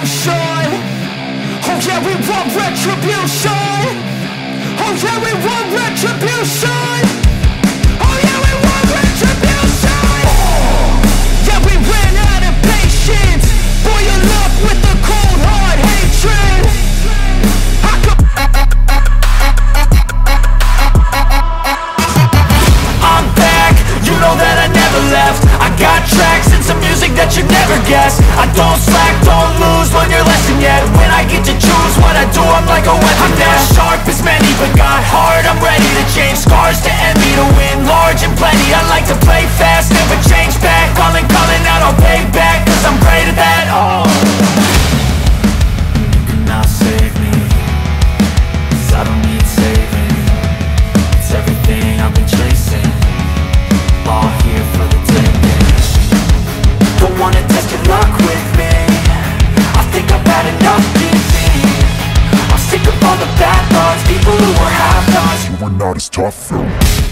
retribution. Oh yeah, we want retribution. Oh yeah, we want retribution. Oh yeah, we want retribution. Oh, yeah, we ran out of patience. Boy, you with the cold hard hatred. I'm back. You know that I never left. I got tracks and music that you never guessed. I don't slack, don't lose learn your lesson yet. When I get to choose what I do, I'm like a weapon I'm not sharp as many, but got heart. I'm ready to change scars to envy To win large and plenty. I like to play fast, never change back. Calling, calling out, I'll pay back Cause I'm great at that, oh. You cannot save me Cause I don't need saving. It's everything I've been chasing. All here for the taking. Don't wanna test your luck with me I think I've had enough giving I'm sick of all the bad thoughts People who are half-nots You were not as tough though